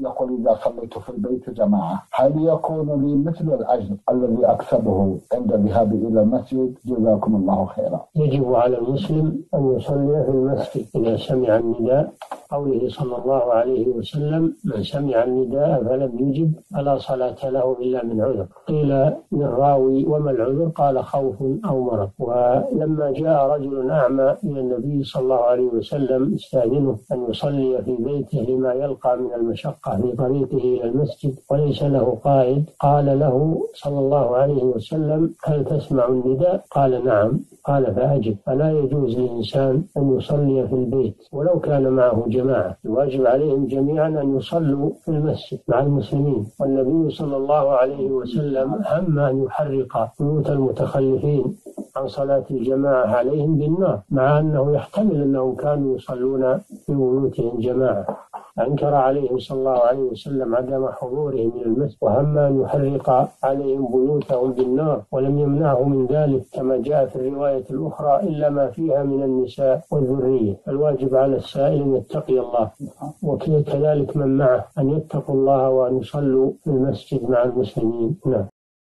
يقول إذا صليت في البيت جماعة هل يكون لي مثل الأجر الذي أكسبه عند ذهابي إلى المسجد؟ جزاكم الله خيرا. يجب على المسلم أن يصلي في المسجد إذا سمع النداء. قوله صلى الله عليه وسلم من سمع النداء فلم يجب فلا صلاة له إلا من عذر. قيل للراوي وما العذر؟ قال خوف أو مرض. ولما جاء رجل أعمى إلى النبي صلى الله عليه وسلم استأذنه أن يصلي في بيته لما يلقى من المشقة في طريقه إلى المسجد وليس له قائد. قال له صلى الله عليه وسلم هل تسمع النداء؟ قال نعم. قال فأجب فلا يجوز للإنسان أن يصلي في البيت ولو كان معه جماعة؟ الواجب عليهم جميعا أن يصلوا في المسجد مع المسلمين. والنبي صلى الله عليه وسلم هم أن يحرق بيوت المتخلفين عن صلاة الجماعة عليهم بالنار مع أنه يحتمل أنهم كانوا يصلون في بيوتهم جماعة. أنكر عليهم صلى الله عليه وسلم عدم حضورهم إلى المسجد وهم أن يحرق عليهم بيوتهم بالنار ولم يمنعه من ذلك كما جاء في الرواية الأخرى إلا ما فيها من النساء والذرية. الواجب على السائل أن يتقي الله وكذلك من معه أن يتقوا الله وأن يصلوا في المسجد مع المسلمين. نعم.